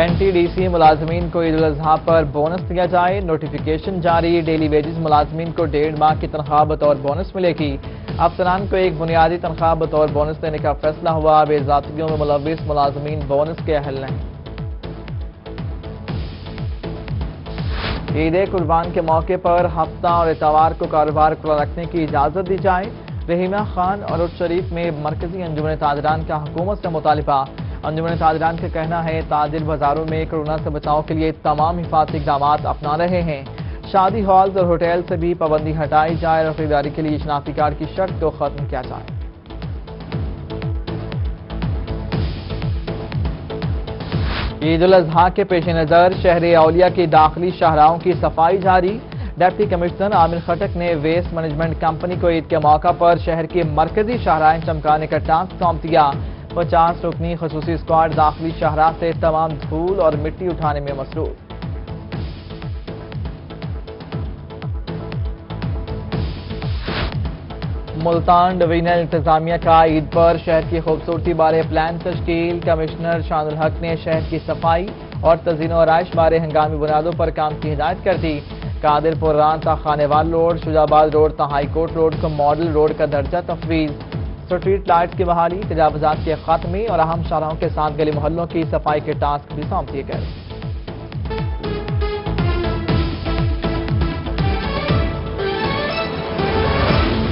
N T D C मुलाजमीन को ईद अजहा पर बोनस दिया जाए। नोटिफिकेशन जारी। डेली वेजेस मुलाजमीन को डेढ़ माह की तनख्वाह बतौर बोनस मिलेगी। अफसरान को एक बुनियादी तनख्वाह बतौर बोनस देने का फैसला हुआ। बेजातियों में मुलविस मुलाजमीन बोनस के अहल नहीं ईद कुर्बान के मौके पर हफ़्ता और इतवार को कारोबार खुला रखने की इजाज़त दी जाए। रहीमा खान और शरीफ में मरकजी अंजुमन ताजरान का हुकूमत से मुतालबा। अंजुमन ताजरान का कहना है ताजिर बाजारों में कोरोना से बचाव के लिए तमाम हिफाजती इकदाम अपना रहे हैं। शादी हॉल्स और होटल से भी पाबंदी हटाई जाए और खरीदारी के लिए शनाख्ती कार्ड की शर्त को खत्म किया जाए। ईद उल अजहा के पेश नज़र शहर अलिया की दाखिली शाहराहों की सफ़ाई जारी। डिप्टी कमिश्नर आमिर खटक ने वेस्ट मैनेजमेंट कंपनी को ईद के मौका पर शहर की मरकजी शाहराएँ चमकाने का टास्क सौंप दिया। पचास रुकनी खसूसी स्क्वाड दाखिली शाहरा से तमाम धूल और मिट्टी उठाने में मसरूफ मुल्तान डिवीजनल इंतजामिया का ईद पर शहर की खूबसूरती बारे प्लान तश्कील कमिश्नर शानुल हक ने शहर की सफ़ाई और तजीन आरइश बारे हंगामी बुनियादों पर काम की हिदायत कर दी। कादिरपुर रान ता खानेवाल रोड, शुजाबाद रोड ता हाईकोर्ट रोड को मॉडल रोड का दर्जा तफवीज स्ट्रीट लाइट की बहाली तजावजात के खात्मे और अहम शाहराहों के साथ गली मोहल्लों की सफ़ाई के टास्क भी सौंप दिए गए।